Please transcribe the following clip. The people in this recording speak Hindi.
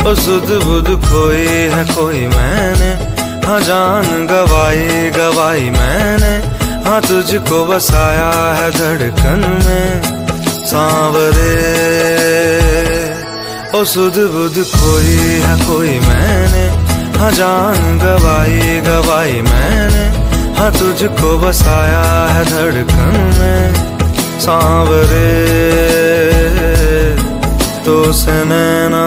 ओ सुध बुध खोए है कोई मैंने। हाँ जान गवाई गवाई मैंने। हाँ तुझको बसाया है धड़कन में। सांवरे, ओ सुध बुध खोई है कोई मैंने। हाँ जान गवाई गवाई मैंने। हाँ तुझको बसाया है धड़कन में। सांवरे तो से नैना